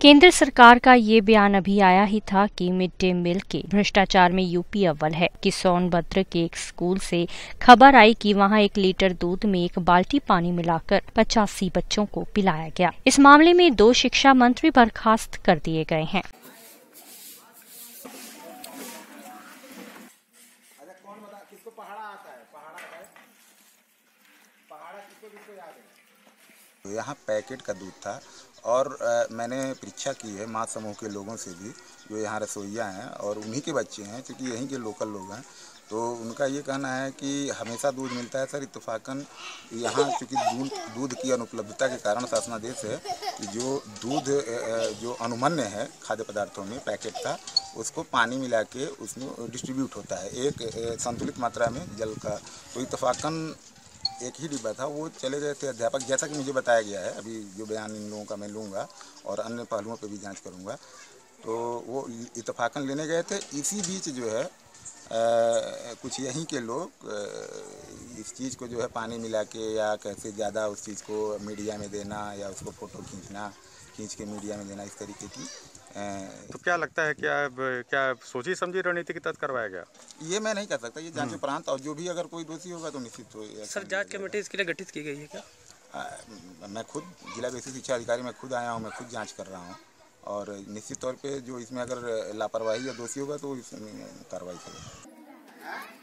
केंद्र सरकार का ये बयान अभी आया ही था कि मिड डे मील के भ्रष्टाचार में यूपी अव्वल है। कि सोनभद्र के एक स्कूल से खबर आई कि वहाँ एक लीटर दूध में एक बाल्टी पानी मिलाकर पचासी बच्चों को पिलाया गया। इस मामले में दो शिक्षा मंत्री बर्खास्त कर दिए गए हैं? यहाँ पैकेट का दूध था और आ, मैंने परीक्षा की है माँ समूह के लोगों से भी जो यहाँ रसोईया हैं और उन्हीं के बच्चे हैं क्योंकि यहीं के लोकल लोग हैं। तो उनका ये कहना है कि हमेशा दूध मिलता है सर इतफाक़न यहाँ चूँकि दूध दूध की अनुपलब्धता के कारण शासनादेश है कि जो दूध जो अनुमन्य है खाद्य पदार्थों में पैकेट का उसको पानी मिला के उसमें डिस्ट्रीब्यूट होता है। एक संतुलित मात्रा में जल का। तो इतफाक़न एक ही डिब्बा था वो चले गए थे अध्यापक जैसा कि मुझे बताया गया है। अभी जो बयान इन लोगों का मैं लूँगा और अन्य पहलुओं पर भी जाँच करूँगा। तो वो इतफाक़न लेने गए थे। इसी बीच जो है आ, कुछ यहीं के लोग इस चीज़ को जो है पानी मिला के या कैसे ज़्यादा उस चीज़ को मीडिया में देना या उसको फ़ोटो खींचना खींच के मीडिया में देना इस तरीके की तो क्या लगता है क्या क्या सोची समझी रणनीति के तहत करवाया गया? ये मैं नहीं कह सकता ये जाँच हम्म। उपरांत और जो भी अगर कोई दोषी होगा तो निश्चित हो सर जाँच कमेटी इसके लिए गठित की गई है क्या? आ, मैं खुद जिला बेसिक शिक्षा अधिकारी मैं खुद आया हूँ मैं खुद जाँच कर रहा हूँ और निश्चित तौर पर जो इसमें अगर लापरवाही या दोषी होगा तो कार्रवाई करेगा।